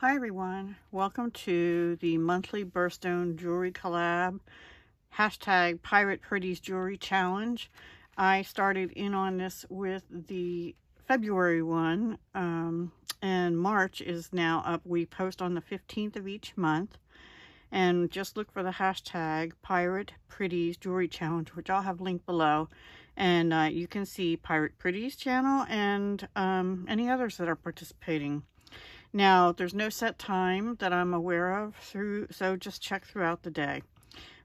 Hi everyone, welcome to the monthly Birthstone Jewelry Collab hashtag Pirate Pretties Jewelry Challenge. I started in on this with the February one um, and March is now up. We post on the 15th of each month and just look for the hashtag Pirate Pretties Jewelry Challenge which I'll have linked below and uh, you can see Pirate Pretties channel and um, any others that are participating. Now, there's no set time that I'm aware of, through, so just check throughout the day.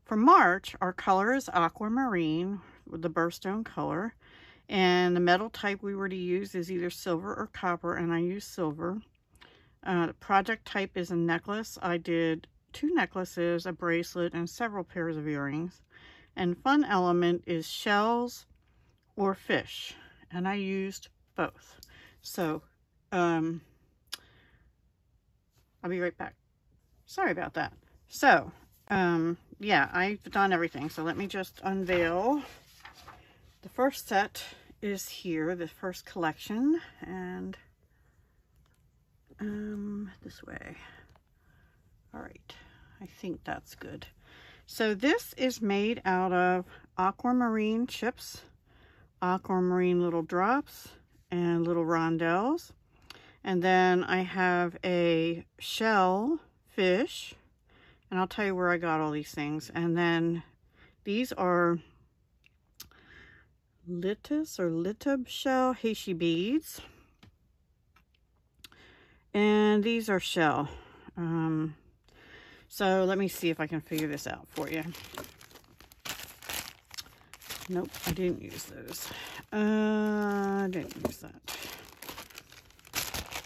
For March, our color is aquamarine, with the birthstone color. And the metal type we were to use is either silver or copper, and I use silver. Uh, the project type is a necklace. I did two necklaces, a bracelet, and several pairs of earrings. And fun element is shells or fish. And I used both. So, um, I'll be right back. Sorry about that. So, um, yeah, I've done everything. So let me just unveil. The first set is here, the first collection, and um, this way. All right, I think that's good. So this is made out of aquamarine chips, aquamarine little drops, and little rondelles. And then I have a shell fish. And I'll tell you where I got all these things. And then these are litus or litub shell heishi beads. And these are shell. Um, so let me see if I can figure this out for you. Nope, I didn't use those. Uh, I didn't use that.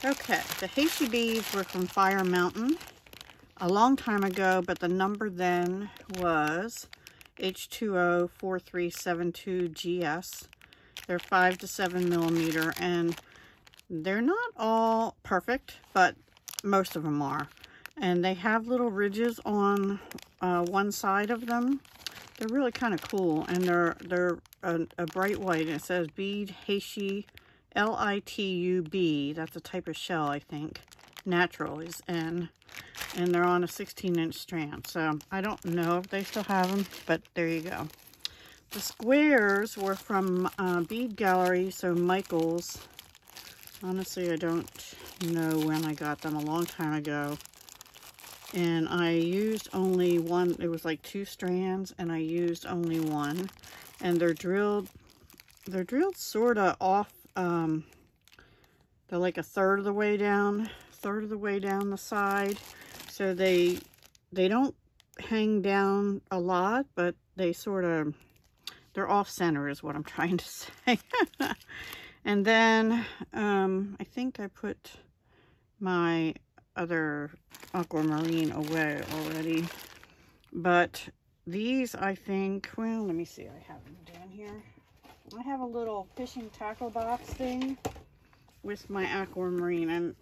Okay, the Heishi beads were from Fire Mountain a long time ago, but the number then was H204372GS. They're 5 to 7 millimeter, and they're not all perfect, but most of them are. And they have little ridges on uh, one side of them. They're really kind of cool, and they're they're a, a bright white. And it says bead Heishi L-I-T-U-B. That's a type of shell, I think. Natural is N. And they're on a 16-inch strand. So I don't know if they still have them, but there you go. The squares were from uh, Bead Gallery, so Michael's. Honestly, I don't know when I got them, a long time ago. And I used only one, it was like two strands, and I used only one. And they're drilled, they're drilled sort of off um, they're like a third of the way down, third of the way down the side. So they, they don't hang down a lot, but they sort of, they're off center is what I'm trying to say. and then um, I think I put my other aquamarine away already. But these, I think, well, let me see. I have them down here. I have a little fishing tackle box thing with my aquamarine and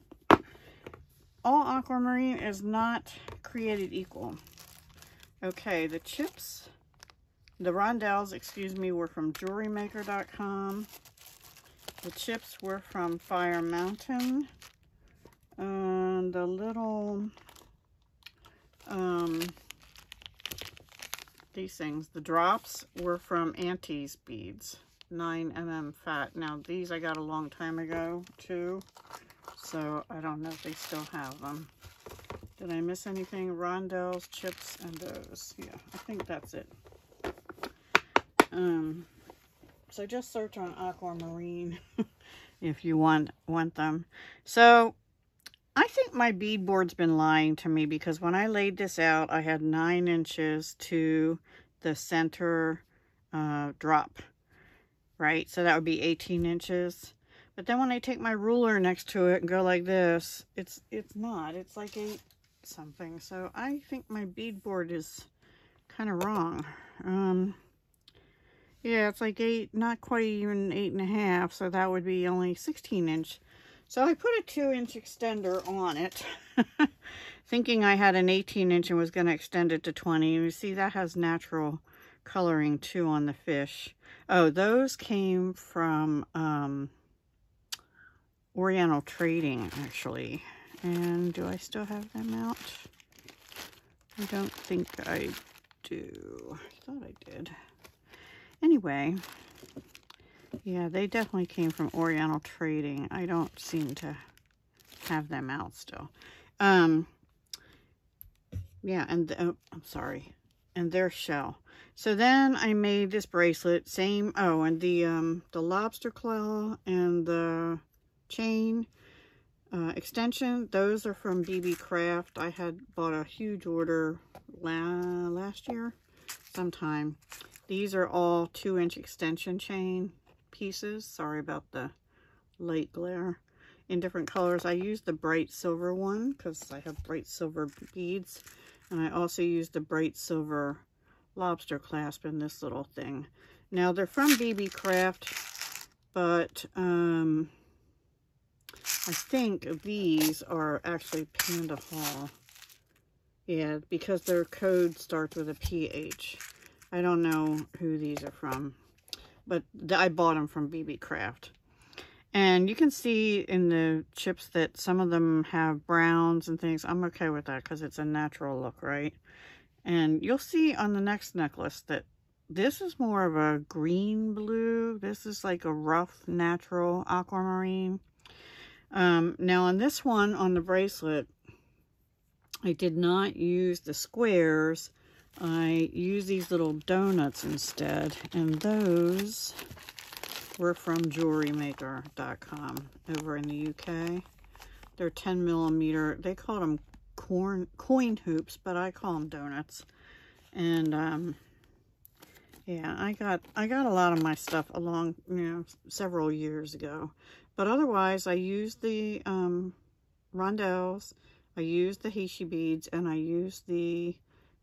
all aquamarine is not created equal. Okay, the chips, the rondelles, excuse me, were from jewelrymaker.com. The chips were from Fire Mountain. And the little, um, these things, the drops were from Auntie's Beads. 9mm fat. Now, these I got a long time ago, too. So, I don't know if they still have them. Did I miss anything? Rondelles, chips, and those. Yeah, I think that's it. Um, so just search on aquamarine if you want want them. So I think my beadboard's been lying to me because when I laid this out, I had nine inches to the center uh, drop right? So that would be 18 inches. But then when I take my ruler next to it and go like this, it's it's not. It's like eight something. So I think my bead board is kind of wrong. Um, yeah, it's like eight, not quite even eight and a half. So that would be only 16 inch. So I put a two inch extender on it, thinking I had an 18 inch and was going to extend it to 20. And you see that has natural coloring too on the fish. Oh, those came from um, Oriental Trading, actually. And do I still have them out? I don't think I do. I thought I did. Anyway, yeah, they definitely came from Oriental Trading. I don't seem to have them out still. Um, yeah, and the, oh, I'm sorry, and their shell. So then I made this bracelet, same, oh, and the, um, the lobster claw and the chain uh, extension, those are from BB Craft. I had bought a huge order la last year sometime. These are all two inch extension chain pieces. Sorry about the light glare. In different colors. I used the bright silver one because I have bright silver beads. And I also used the bright silver lobster clasp in this little thing. Now they're from BB Craft, but um, I think these are actually Panda Hall. Yeah, because their code starts with a PH. I don't know who these are from, but I bought them from BB Craft. And you can see in the chips that some of them have browns and things. I'm okay with that because it's a natural look, right? And you'll see on the next necklace that this is more of a green blue. This is like a rough, natural aquamarine. Um, now on this one, on the bracelet, I did not use the squares. I used these little donuts instead. And those were from jewelrymaker.com over in the UK. They're 10 millimeter. They call them corn coin hoops, but I call them donuts. And um, yeah, I got I got a lot of my stuff along you know several years ago. But otherwise, I used the um, rondelles, I used the Heishi beads, and I used the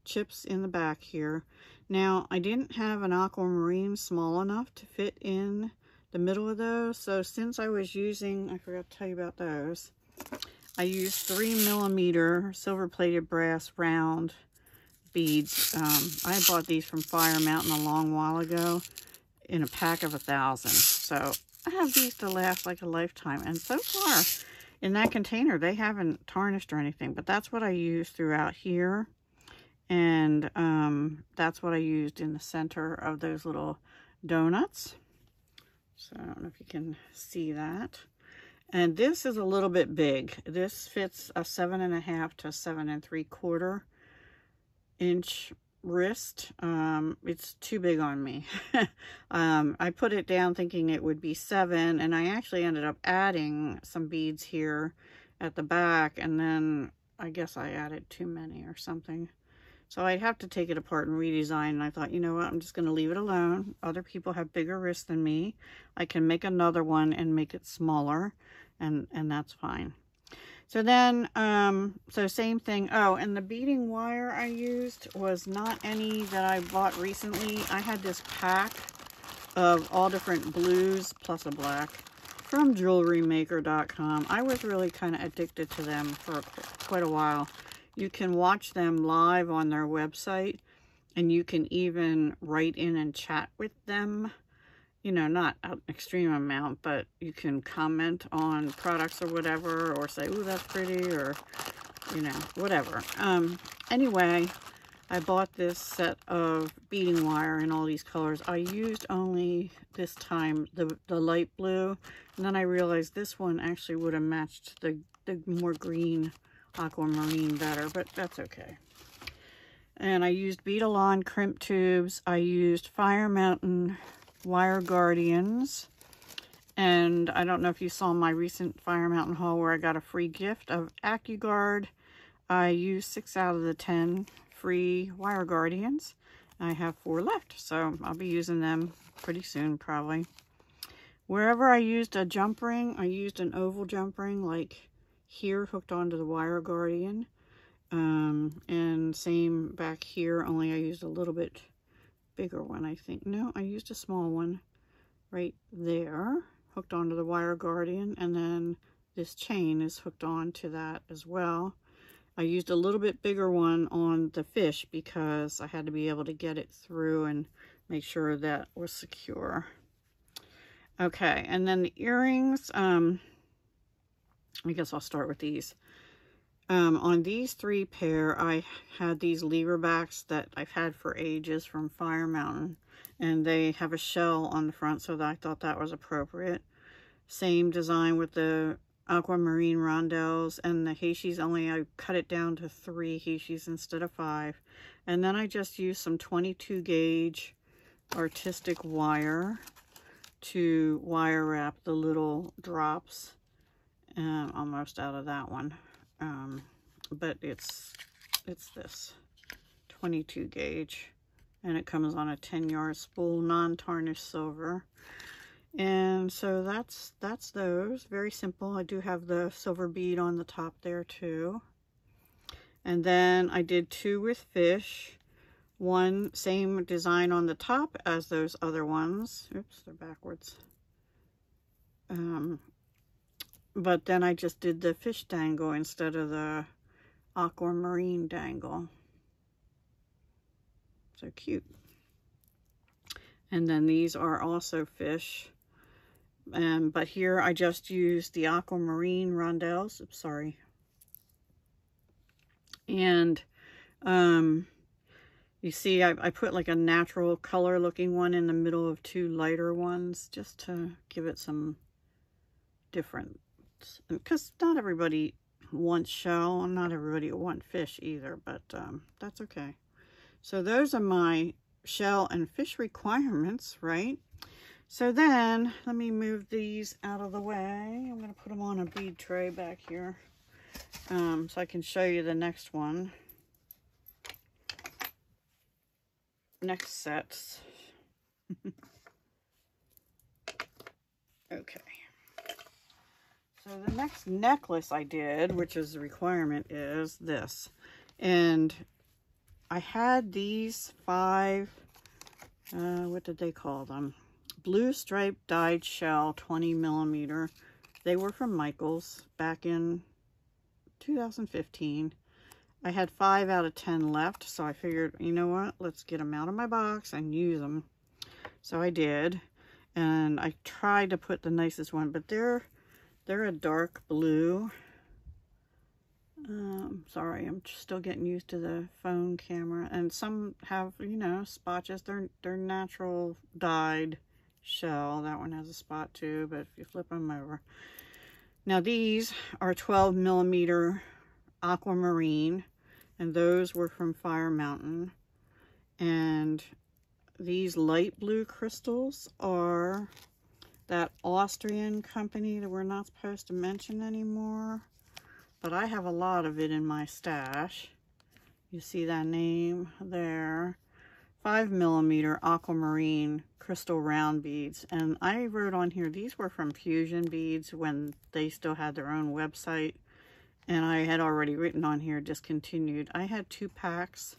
chips in the back here. Now, I didn't have an aquamarine small enough to fit in the middle of those. So since I was using, I forgot to tell you about those. I used three millimeter silver plated brass round beads. Um, I bought these from Fire Mountain a long while ago in a pack of a thousand. So I have these to last like a lifetime. And so far in that container, they haven't tarnished or anything. But that's what I use throughout here. And um, that's what I used in the center of those little donuts. So I don't know if you can see that. And this is a little bit big. This fits a seven and a half to seven and three quarter inch wrist. Um, it's too big on me. um, I put it down thinking it would be seven, and I actually ended up adding some beads here at the back, and then I guess I added too many or something. So I'd have to take it apart and redesign. And I thought, you know what, I'm just going to leave it alone. Other people have bigger wrists than me. I can make another one and make it smaller. And, and that's fine. So then, um, so same thing. Oh, and the beading wire I used was not any that I bought recently. I had this pack of all different blues plus a black from jewelrymaker.com. I was really kind of addicted to them for quite a while. You can watch them live on their website and you can even write in and chat with them. You know, not an extreme amount, but you can comment on products or whatever or say, oh, that's pretty or, you know, whatever. Um, anyway, I bought this set of beading wire in all these colors. I used only this time the, the light blue. And then I realized this one actually would have matched the, the more green aquamarine better, but that's okay. And I used Beadalon crimp tubes. I used Fire Mountain Wire Guardians. And I don't know if you saw my recent Fire Mountain haul where I got a free gift of AccuGuard. I used six out of the 10 free Wire Guardians. I have four left, so I'll be using them pretty soon, probably. Wherever I used a jump ring, I used an oval jump ring like here hooked onto the wire guardian. Um, and same back here, only I used a little bit bigger one, I think. No, I used a small one right there, hooked onto the wire guardian, and then this chain is hooked on to that as well. I used a little bit bigger one on the fish because I had to be able to get it through and make sure that was secure. Okay, and then the earrings, um, I guess I'll start with these. Um, on these three pair, I had these lever backs that I've had for ages from Fire Mountain. And they have a shell on the front, so I thought that was appropriate. Same design with the aquamarine rondelles and the Heishis, only I cut it down to three Heishis instead of five. And then I just used some 22 gauge artistic wire to wire wrap the little drops. And almost out of that one. Um, but it's, it's this 22 gauge. And it comes on a 10 yard spool, non-tarnished silver. And so that's that's those. Very simple. I do have the silver bead on the top there too. And then I did two with fish. One same design on the top as those other ones. Oops, they're backwards. Um, but then I just did the fish dangle instead of the aquamarine dangle. So cute. And then these are also fish. Um, but here I just used the aquamarine rondelles. Oops, sorry. And um, you see I, I put like a natural color looking one in the middle of two lighter ones just to give it some difference. Because not everybody wants shell and not everybody wants fish either, but um, that's okay. So those are my shell and fish requirements, right? So then, let me move these out of the way. I'm going to put them on a bead tray back here um, so I can show you the next one. Next sets. okay. So the next necklace I did, which is a requirement, is this. And I had these five, uh, what did they call them? blue striped dyed shell 20 millimeter they were from michaels back in 2015 i had five out of ten left so i figured you know what let's get them out of my box and use them so i did and i tried to put the nicest one but they're they're a dark blue um, sorry, I'm still getting used to the phone camera. And some have, you know, spotches. They're, they're natural dyed shell. That one has a spot too, but if you flip them over. Now these are 12 millimeter aquamarine, and those were from Fire Mountain. And these light blue crystals are that Austrian company that we're not supposed to mention anymore. But I have a lot of it in my stash. You see that name there. 5 millimeter aquamarine crystal round beads. And I wrote on here, these were from Fusion Beads when they still had their own website. And I had already written on here, discontinued. I had two packs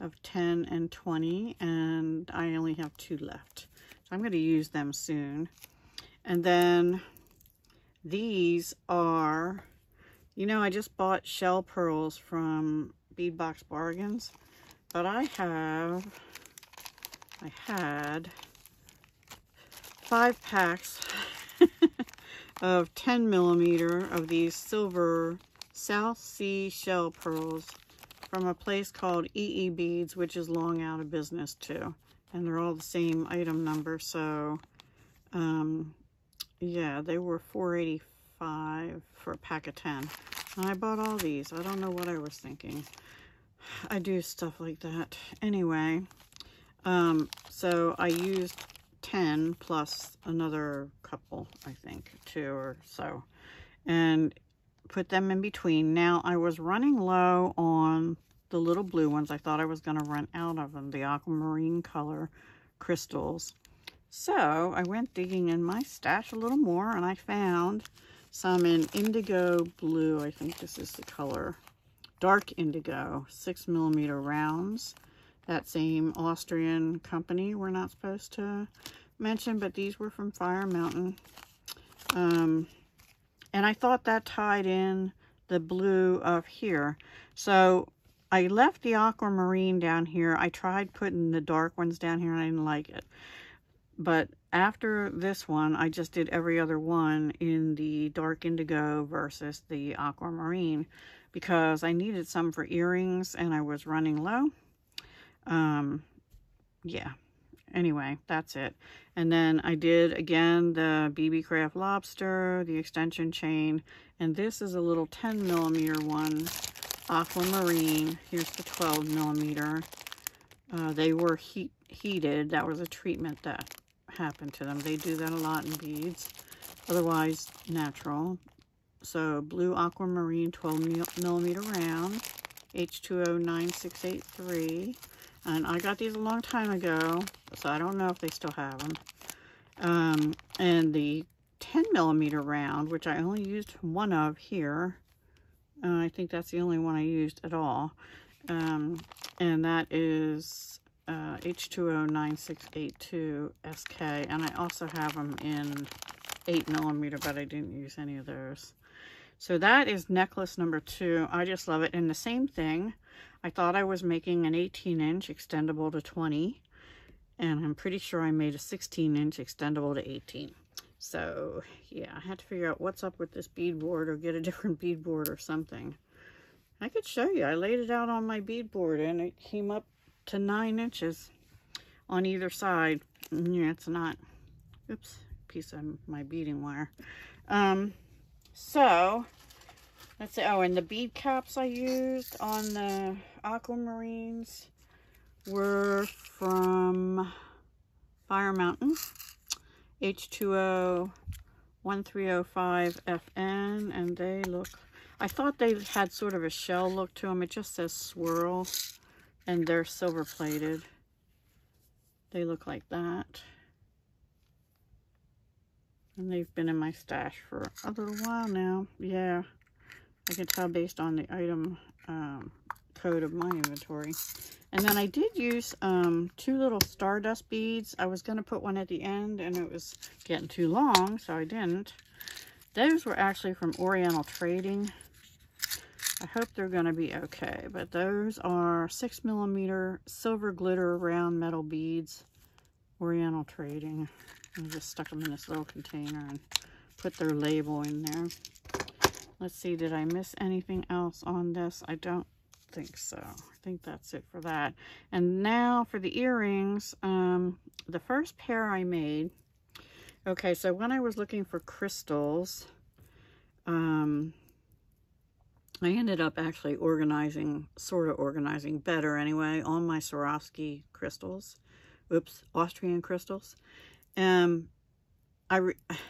of 10 and 20, and I only have two left. So I'm going to use them soon. And then these are, you know, I just bought shell pearls from Beadbox Bargains. But I have I had five packs of 10 millimeter of these silver South Sea shell pearls from a place called EE Beads, which is long out of business too. And they're all the same item number, so um, yeah, they were 485 for a pack of 10. And I bought all these. I don't know what I was thinking. I do stuff like that. Anyway, um, so I used 10 plus another couple, I think, two or so, and put them in between. Now, I was running low on the little blue ones. I thought I was going to run out of them, the aquamarine color crystals. So I went digging in my stash a little more, and I found some in indigo blue. I think this is the color. Dark indigo, six millimeter rounds that same Austrian company we're not supposed to mention, but these were from Fire Mountain. Um, and I thought that tied in the blue of here. So I left the aquamarine down here. I tried putting the dark ones down here and I didn't like it. But after this one, I just did every other one in the dark indigo versus the aquamarine. because I needed some for earrings and I was running low. Um, yeah. Anyway, that's it. And then I did, again, the BB Craft Lobster, the extension chain, and this is a little 10 millimeter one, Aquamarine. Here's the 12 millimeter. Uh, they were heat heated. That was a treatment that happened to them. They do that a lot in beads. Otherwise, natural. So, blue aquamarine 12 millimeter round. H209683. And I got these a long time ago, so I don't know if they still have them. Um, and the 10 millimeter round, which I only used one of here. Uh, I think that's the only one I used at all. Um, and that is uh, H2O9682SK. And I also have them in 8 millimeter, but I didn't use any of those. So that is necklace number two. I just love it. And the same thing, I thought I was making an 18 inch extendable to 20. And I'm pretty sure I made a 16 inch extendable to 18. So yeah, I had to figure out what's up with this beadboard or get a different beadboard or something. I could show you. I laid it out on my beadboard and it came up to nine inches on either side. Yeah, it's not. Oops, piece of my beading wire. Um, so, let's see. Oh, and the bead caps I used on the aquamarines were from Fire Mountain. H2O 1305FN. And they look... I thought they had sort of a shell look to them. It just says swirl. And they're silver plated. They look like that. And they've been in my stash for a little while now. Yeah, I can tell based on the item um, code of my inventory. And then I did use um, two little stardust beads. I was going to put one at the end and it was getting too long, so I didn't. Those were actually from Oriental Trading. I hope they're going to be okay. But those are 6 millimeter silver glitter round metal beads. Oriental Trading. I just stuck them in this little container and put their label in there. Let's see, did I miss anything else on this? I don't think so. I think that's it for that. And now for the earrings, um, the first pair I made, okay, so when I was looking for crystals, um, I ended up actually organizing, sort of organizing better anyway, on my Swarovski crystals. Oops, Austrian crystals. Um, I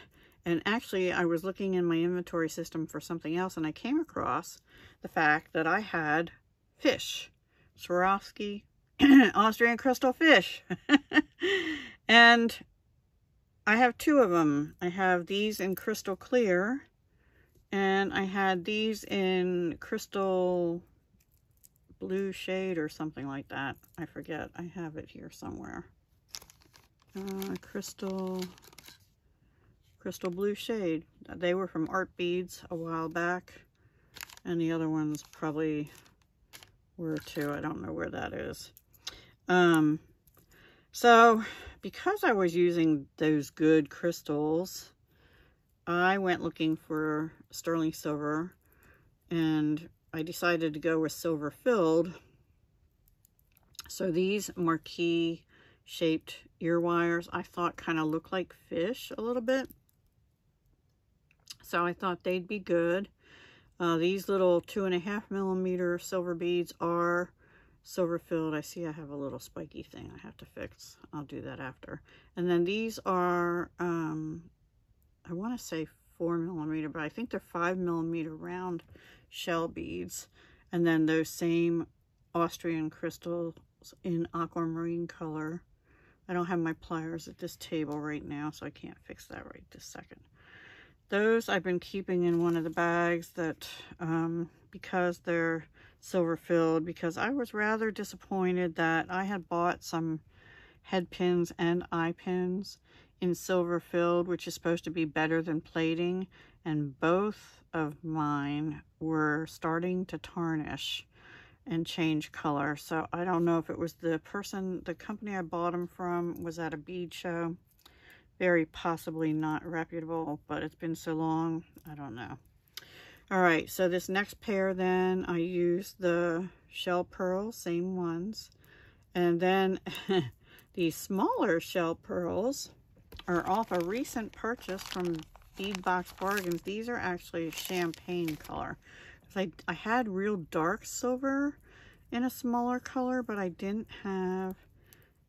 and actually I was looking in my inventory system for something else and I came across the fact that I had fish, Swarovski Austrian crystal fish. and I have two of them. I have these in crystal clear and I had these in crystal blue shade or something like that. I forget. I have it here somewhere uh, crystal crystal blue shade they were from art beads a while back and the other ones probably were too i don't know where that is um so because i was using those good crystals i went looking for sterling silver and i decided to go with silver filled so these marquee shaped ear wires I thought kind of look like fish a little bit. So I thought they'd be good. Uh, these little two and a half millimeter silver beads are silver filled. I see I have a little spiky thing I have to fix. I'll do that after. And then these are, um, I want to say four millimeter, but I think they're five millimeter round shell beads. And then those same Austrian crystals in aquamarine color I don't have my pliers at this table right now, so I can't fix that right this second. Those I've been keeping in one of the bags that, um, because they're silver filled, because I was rather disappointed that I had bought some head pins and eye pins in silver filled, which is supposed to be better than plating, and both of mine were starting to tarnish and change color. So I don't know if it was the person, the company I bought them from was at a bead show. Very possibly not reputable, but it's been so long, I don't know. All right, so this next pair then, I used the shell pearls, same ones. And then the smaller shell pearls are off a recent purchase from Bead Box Bargains. These are actually champagne color. I, I had real dark silver in a smaller color, but I didn't have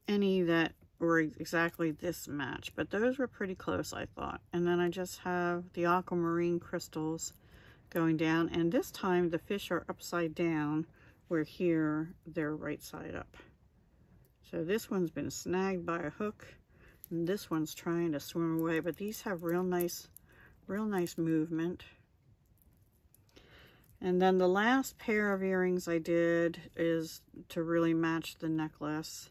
any that were exactly this match. But those were pretty close, I thought. And then I just have the aquamarine crystals going down. And this time the fish are upside down, where here they're right side up. So this one's been snagged by a hook. And this one's trying to swim away. But these have real nice, real nice movement. And then the last pair of earrings I did is to really match the necklace.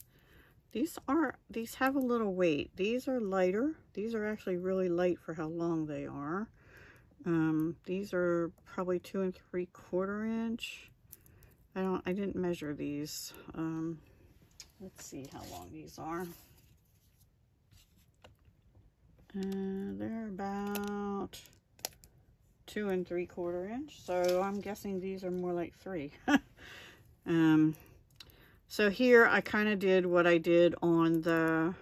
These are, these have a little weight. These are lighter. These are actually really light for how long they are. Um, these are probably two and three quarter inch. I don't, I didn't measure these. Um, let's see how long these are. Uh, they're about two and three quarter inch. So I'm guessing these are more like three. um, so here I kind of did what I did on the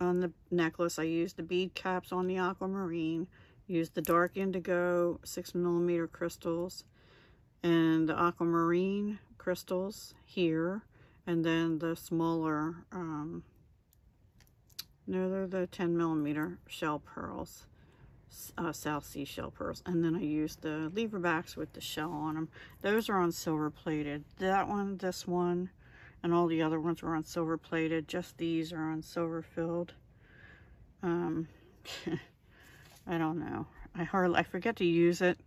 on the necklace. I used the bead caps on the aquamarine, used the dark indigo six millimeter crystals and the aquamarine crystals here, and then the smaller, um, no, they're the 10 millimeter shell pearls uh, South Sea shell pearls. And then I used the lever backs with the shell on them. Those are on silver plated. That one, this one, and all the other ones were on silver plated. Just these are on silver filled. Um, I don't know. I hardly, I forget to use it.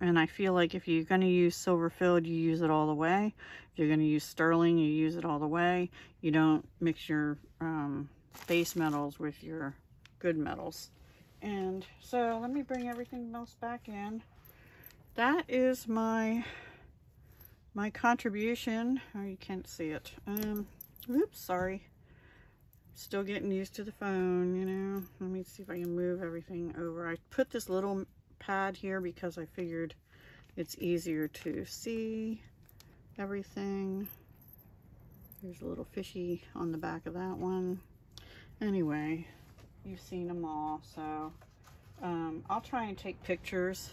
And I feel like if you're going to use silver filled, you use it all the way. If you're going to use sterling, you use it all the way. You don't mix your um, base metals with your good metals. And so let me bring everything else back in. That is my my contribution. Oh, you can't see it. Um, oops, sorry. Still getting used to the phone, you know. Let me see if I can move everything over. I put this little pad here because I figured it's easier to see everything. There's a little fishy on the back of that one. Anyway, you've seen them all. So um, I'll try and take pictures.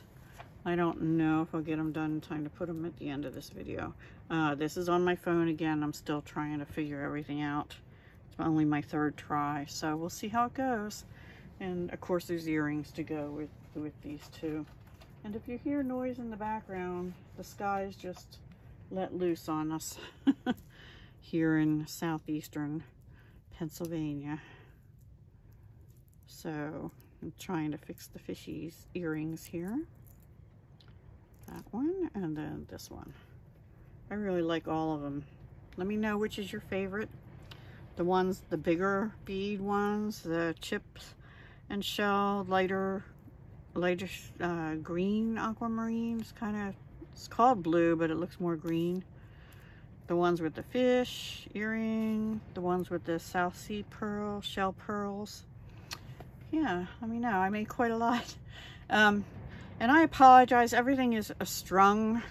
I don't know if I'll get them done in time to put them at the end of this video. Uh, this is on my phone again. I'm still trying to figure everything out. It's only my third try, so we'll see how it goes. And of course there's earrings to go with, with these two. And if you hear noise in the background, the sky is just let loose on us here in southeastern Pennsylvania. So I'm trying to fix the fishy's earrings here. That one and then this one. I really like all of them. Let me know which is your favorite. The ones, the bigger bead ones, the chips and shell, lighter, lighter uh, green aquamarine. It's kind of, it's called blue, but it looks more green. The ones with the fish earring, the ones with the South Sea pearl, shell pearls yeah, let me know. I made quite a lot. Um, and I apologize. Everything is a strung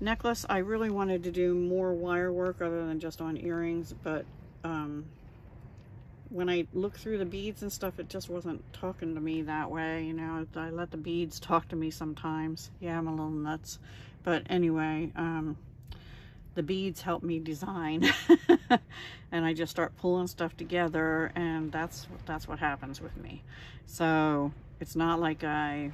necklace. I really wanted to do more wire work other than just on earrings, but um, when I look through the beads and stuff, it just wasn't talking to me that way. You know, I let the beads talk to me sometimes. Yeah, I'm a little nuts. But anyway, um, the beads help me design. And I just start pulling stuff together and that's that's what happens with me. So it's not like I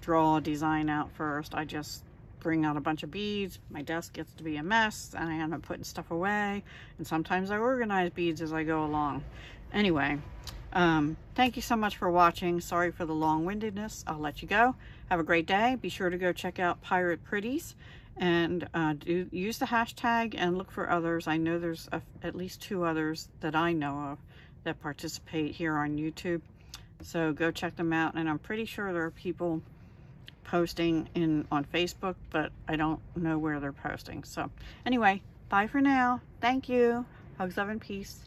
draw a design out first. I just bring out a bunch of beads. My desk gets to be a mess and I end up putting stuff away. And sometimes I organize beads as I go along. Anyway um, thank you so much for watching. Sorry for the long-windedness. I'll let you go. Have a great day. Be sure to go check out Pirate Pretties and uh, do use the hashtag and look for others. I know there's a, at least two others that I know of that participate here on YouTube. So go check them out. And I'm pretty sure there are people posting in on Facebook, but I don't know where they're posting. So anyway, bye for now. Thank you. Hugs, love, and peace.